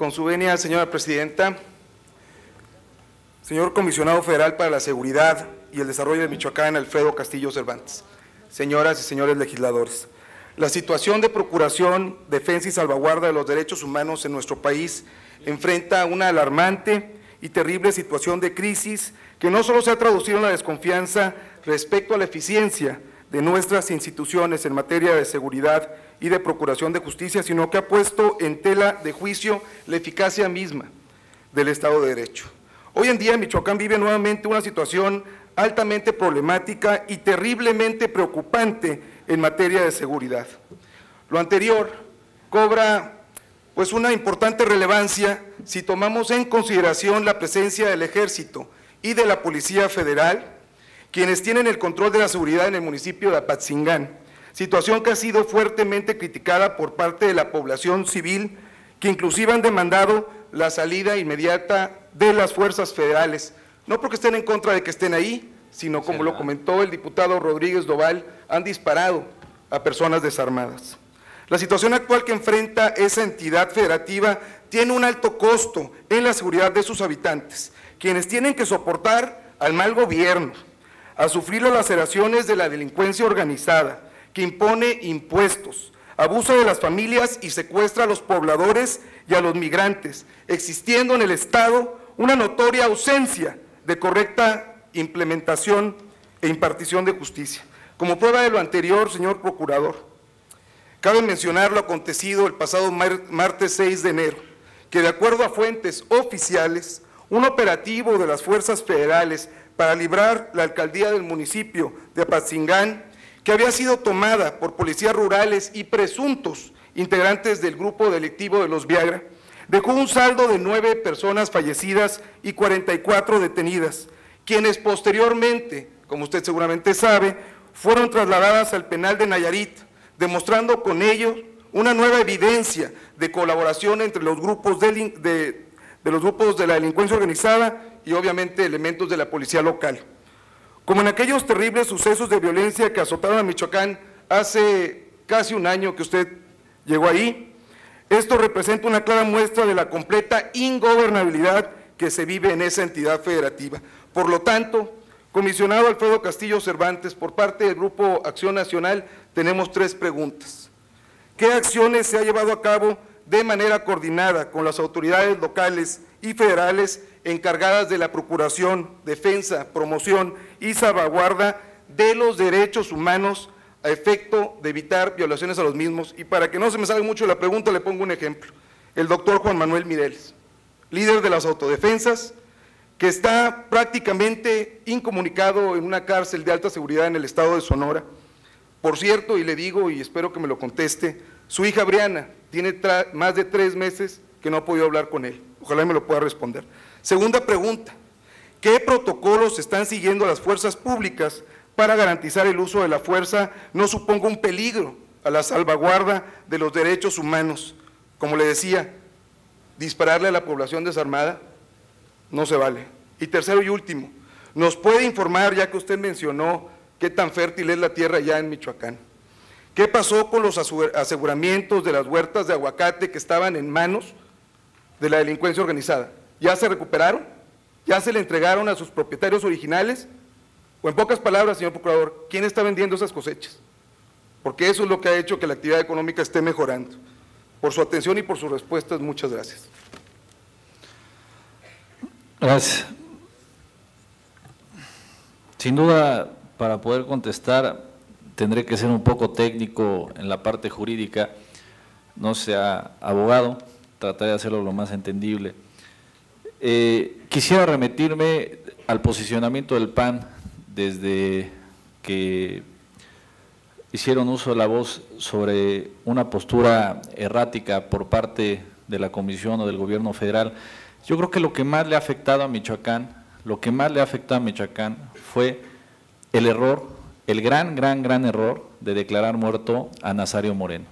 Con su venia, señora Presidenta, señor Comisionado Federal para la Seguridad y el Desarrollo de Michoacán, Alfredo Castillo Cervantes, señoras y señores legisladores, la situación de procuración, defensa y salvaguarda de los derechos humanos en nuestro país enfrenta una alarmante y terrible situación de crisis que no solo se ha traducido en la desconfianza respecto a la eficiencia de nuestras instituciones en materia de seguridad y de procuración de justicia, sino que ha puesto en tela de juicio la eficacia misma del Estado de Derecho. Hoy en día Michoacán vive nuevamente una situación altamente problemática y terriblemente preocupante en materia de seguridad. Lo anterior cobra pues una importante relevancia si tomamos en consideración la presencia del Ejército y de la Policía Federal, quienes tienen el control de la seguridad en el municipio de Apatzingán, situación que ha sido fuertemente criticada por parte de la población civil, que inclusive han demandado la salida inmediata de las fuerzas federales, no porque estén en contra de que estén ahí, sino como lo comentó el diputado Rodríguez Doval, han disparado a personas desarmadas. La situación actual que enfrenta esa entidad federativa tiene un alto costo en la seguridad de sus habitantes, quienes tienen que soportar al mal gobierno, a sufrir las laceraciones de la delincuencia organizada, que impone impuestos, abusa de las familias y secuestra a los pobladores y a los migrantes, existiendo en el Estado una notoria ausencia de correcta implementación e impartición de justicia. Como prueba de lo anterior, señor Procurador, cabe mencionar lo acontecido el pasado martes 6 de enero, que de acuerdo a fuentes oficiales, un operativo de las fuerzas federales para librar la alcaldía del municipio de Apatzingán, que había sido tomada por policías rurales y presuntos integrantes del grupo delictivo de los Viagra, dejó un saldo de nueve personas fallecidas y 44 detenidas, quienes posteriormente, como usted seguramente sabe, fueron trasladadas al penal de Nayarit, demostrando con ello una nueva evidencia de colaboración entre los grupos de, los grupos de la delincuencia organizada y obviamente elementos de la policía local. Como en aquellos terribles sucesos de violencia que azotaron a Michoacán hace casi un año que usted llegó ahí, esto representa una clara muestra de la completa ingobernabilidad que se vive en esa entidad federativa. Por lo tanto, comisionado Alfredo Castillo Cervantes, por parte del Grupo Acción Nacional, tenemos tres preguntas. ¿Qué acciones se ha llevado a cabo de manera coordinada con las autoridades locales y federales encargadas de la procuración, defensa, promoción y salvaguarda de los derechos humanos a efecto de evitar violaciones a los mismos? Y para que no se me salga mucho la pregunta, le pongo un ejemplo. El doctor Juan Manuel Mireles, líder de las autodefensas, que está prácticamente incomunicado en una cárcel de alta seguridad en el estado de Sonora. Por cierto, y le digo y espero que me lo conteste, su hija Briana tiene más de tres meses que no ha podido hablar con él. Ojalá me lo pueda responder. Segunda pregunta, ¿qué protocolos están siguiendo las fuerzas públicas para garantizar el uso de la fuerza no suponga un peligro a la salvaguarda de los derechos humanos? Como le decía, dispararle a la población desarmada no se vale. Y tercero y último, nos puede informar, ya que usted mencionó qué tan fértil es la tierra ya en Michoacán. ¿Qué pasó con los aseguramientos de las huertas de aguacate que estaban en manos de la delincuencia organizada? ¿Ya se recuperaron? ¿Ya se le entregaron a sus propietarios originales? O en pocas palabras, señor Procurador, ¿quién está vendiendo esas cosechas? Porque eso es lo que ha hecho que la actividad económica esté mejorando. Por su atención y por sus respuestas, muchas gracias. Gracias. Sin duda, para poder contestar, tendré que ser un poco técnico en la parte jurídica, no sea abogado, trataré de hacerlo lo más entendible. Eh, quisiera remitirme al posicionamiento del PAN desde que hicieron uso de la voz sobre una postura errática por parte de la Comisión o del Gobierno Federal yo creo que lo que más le ha afectado a Michoacán, lo que más le ha afectado a Michoacán fue el error, el gran, gran, gran error de declarar muerto a Nazario Moreno.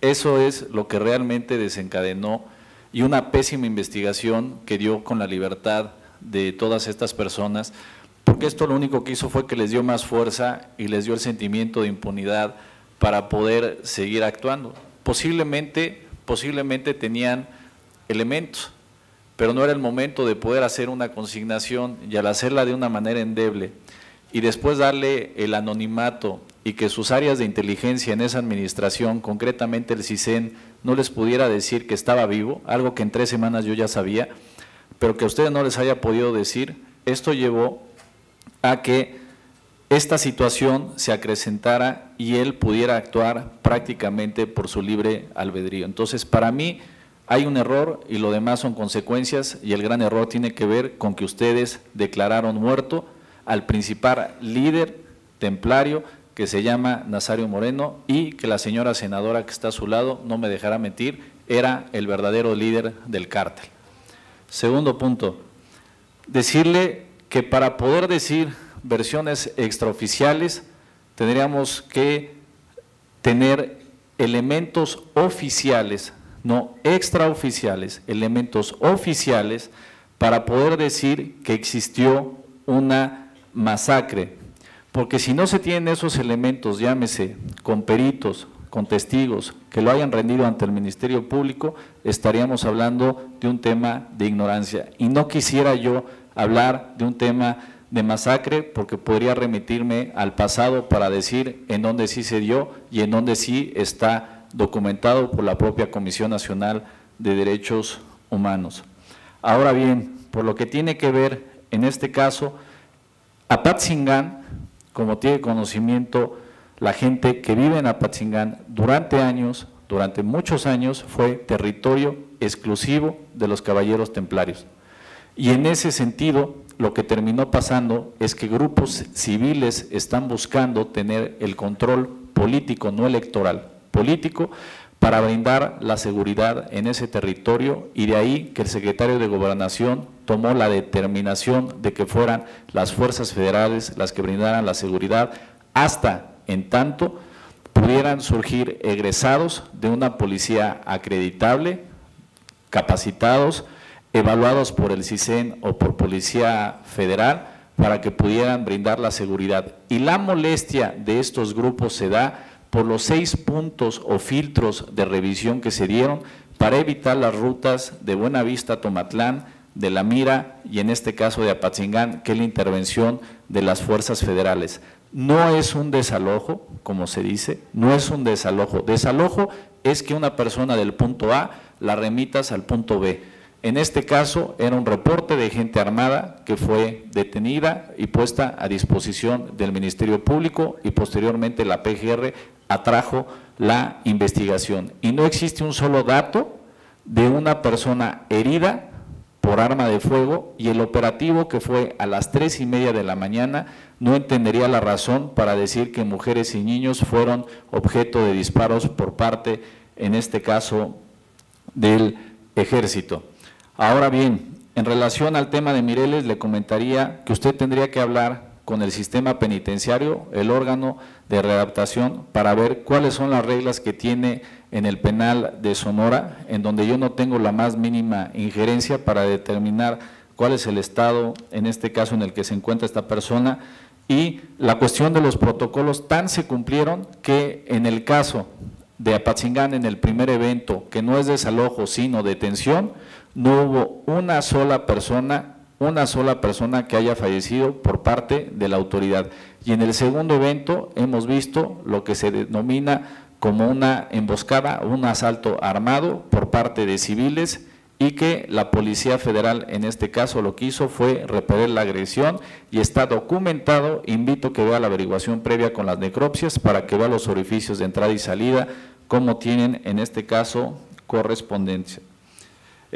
Eso es lo que realmente desencadenó y una pésima investigación que dio con la libertad de todas estas personas, porque esto lo único que hizo fue que les dio más fuerza y les dio el sentimiento de impunidad para poder seguir actuando. Posiblemente, posiblemente tenían elementos, pero no era el momento de poder hacer una consignación y al hacerla de una manera endeble y después darle el anonimato y que sus áreas de inteligencia en esa administración, concretamente el CISEN, no les pudiera decir que estaba vivo, algo que en tres semanas yo ya sabía, pero que a ustedes no les haya podido decir, esto llevó a que esta situación se acrecentara y él pudiera actuar prácticamente por su libre albedrío. Entonces, para mí hay un error y lo demás son consecuencias y el gran error tiene que ver con que ustedes declararon muerto al principal líder templario que se llama Nazario Moreno y que la señora senadora que está a su lado, no me dejará mentir, era el verdadero líder del cártel. Segundo punto, decirle que para poder decir versiones extraoficiales tendríamos que tener elementos oficiales, no extraoficiales, elementos oficiales para poder decir que existió una masacre, porque si no se tienen esos elementos, llámese con peritos, con testigos que lo hayan rendido ante el Ministerio Público, estaríamos hablando de un tema de ignorancia. Y no quisiera yo hablar de un tema de masacre porque podría remitirme al pasado para decir en dónde sí se dio y en dónde sí está documentado por la propia Comisión Nacional de Derechos Humanos. Ahora bien, por lo que tiene que ver en este caso, Apatzingán, como tiene conocimiento la gente que vive en Apatzingán, durante años, durante muchos años, fue territorio exclusivo de los caballeros templarios. Y en ese sentido, lo que terminó pasando es que grupos civiles están buscando tener el control político, no electoral, político, para brindar la seguridad en ese territorio y de ahí que el secretario de Gobernación tomó la determinación de que fueran las fuerzas federales las que brindaran la seguridad hasta en tanto pudieran surgir egresados de una policía acreditable, capacitados, evaluados por el CISEN o por Policía Federal para que pudieran brindar la seguridad. Y la molestia de estos grupos se da por los seis puntos o filtros de revisión que se dieron para evitar las rutas de Buenavista a Tomatlán, de La Mira y en este caso de Apatzingán, que es la intervención de las fuerzas federales. No es un desalojo, como se dice, no es un desalojo. Desalojo es que una persona del punto A la remitas al punto B. En este caso era un reporte de gente armada que fue detenida y puesta a disposición del Ministerio Público y posteriormente la PGR atrajo la investigación. Y no existe un solo dato de una persona herida por arma de fuego y el operativo que fue a las tres y media de la mañana no entendería la razón para decir que mujeres y niños fueron objeto de disparos por parte, en este caso, del ejército. Ahora bien, en relación al tema de Mireles, le comentaría que usted tendría que hablar con el sistema penitenciario, el órgano de readaptación, para ver cuáles son las reglas que tiene en el penal de Sonora, en donde yo no tengo la más mínima injerencia para determinar cuál es el estado, en este caso, en el que se encuentra esta persona, y la cuestión de los protocolos tan se cumplieron que en el caso de Apatzingán, en el primer evento, que no es desalojo, sino detención, no hubo una sola persona una sola persona que haya fallecido por parte de la autoridad. Y en el segundo evento hemos visto lo que se denomina como una emboscada, un asalto armado por parte de civiles y que la Policía Federal en este caso lo que hizo fue repeler la agresión y está documentado, invito que vea la averiguación previa con las necropsias para que vea los orificios de entrada y salida, como tienen en este caso correspondencia.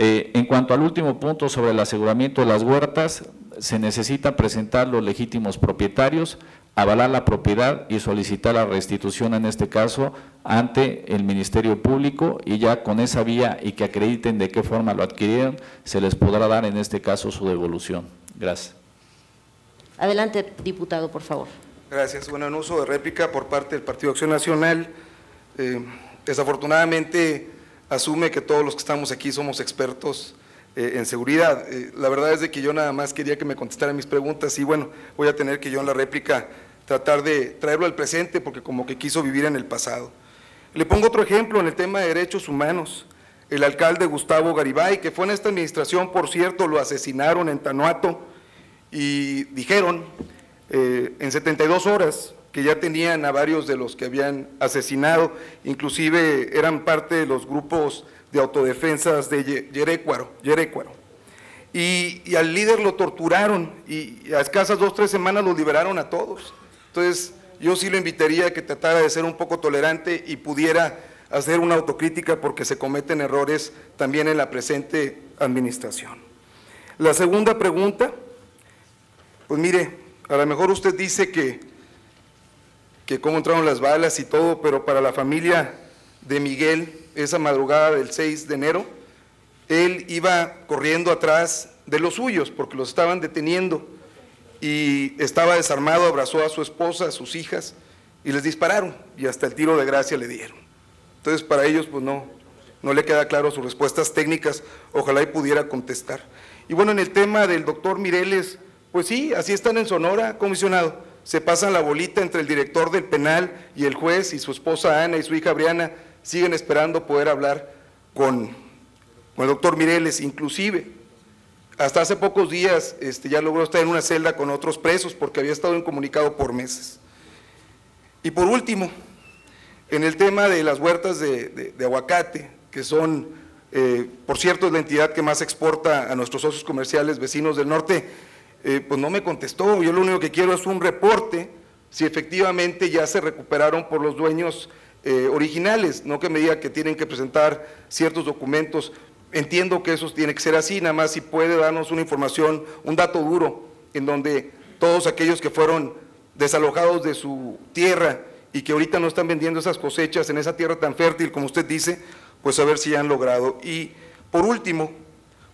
Eh, en cuanto al último punto sobre el aseguramiento de las huertas, se necesita presentar los legítimos propietarios, avalar la propiedad y solicitar la restitución en este caso ante el Ministerio Público y ya con esa vía y que acrediten de qué forma lo adquirieron, se les podrá dar en este caso su devolución. Gracias. Adelante, diputado, por favor. Gracias. Bueno, en uso de réplica por parte del Partido Acción Nacional, eh, desafortunadamente asume que todos los que estamos aquí somos expertos eh, en seguridad. Eh, la verdad es de que yo nada más quería que me contestaran mis preguntas y bueno, voy a tener que yo en la réplica tratar de traerlo al presente porque como que quiso vivir en el pasado. Le pongo otro ejemplo en el tema de derechos humanos. el alcalde Gustavo Garibay, que fue en esta administración, por cierto, lo asesinaron en Tanuato y dijeron eh, en 72 horas que ya tenían a varios de los que habían asesinado, inclusive eran parte de los grupos de autodefensas de Yerecuaro. Yerecuaro. Y, y, al líder lo torturaron y a escasas dos, tres semanas lo liberaron a todos. Entonces, yo sí lo invitaría a que tratara de ser un poco tolerante y pudiera hacer una autocrítica porque se cometen errores también en la presente administración. La segunda pregunta, pues mire, a lo mejor usted dice que, que cómo entraron las balas y todo, pero para la familia de Miguel, esa madrugada del 6 de enero, él iba corriendo atrás de los suyos porque los estaban deteniendo y estaba desarmado, abrazó a su esposa, a sus hijas y les dispararon y hasta el tiro de gracia le dieron. Entonces para ellos pues no, no le queda claro sus respuestas técnicas, ojalá y pudiera contestar. Y bueno, en el tema del doctor Mireles, pues sí, así están en Sonora, comisionado. Se pasan la bolita entre el director del penal y el juez y su esposa Ana y su hija Briana siguen esperando poder hablar con, con el doctor Mireles, inclusive hasta hace pocos días este, ya logró estar en una celda con otros presos porque había estado incomunicado por meses. Y por último, en el tema de las huertas de, aguacate, que son, eh, por cierto, la entidad que más exporta a nuestros socios comerciales vecinos del norte, eh, pues no me contestó. Yo lo único que quiero es un reporte si efectivamente ya se recuperaron por los dueños eh, originales, no que me diga que tienen que presentar ciertos documentos Entiendo que eso tiene que ser así, nada más si puede darnos una información, un dato duro, en donde todos aquellos que fueron desalojados de su tierra y que ahorita no están vendiendo esas cosechas en esa tierra tan fértil como usted dice, pues a ver si han logrado. Y por último,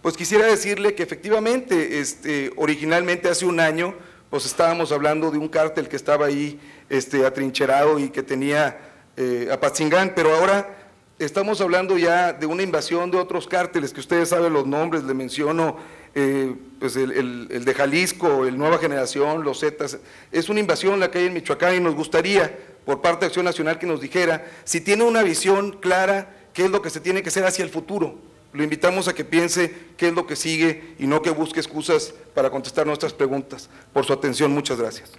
pues quisiera decirle que efectivamente, este, originalmente hace un año, pues estábamos hablando de un cártel que estaba ahí este, atrincherado y que tenía eh, a Patzingán, pero ahora estamos hablando ya de una invasión de otros cárteles, que ustedes saben los nombres, le menciono eh, pues el, el, de Jalisco, el Nueva Generación, los Zetas, es una invasión la que hay en Michoacán y nos gustaría, por parte de Acción Nacional, que nos dijera si tiene una visión clara, qué es lo que se tiene que hacer hacia el futuro. Lo invitamos a que piense qué es lo que sigue y no que busque excusas para contestar nuestras preguntas. Por su atención, muchas gracias.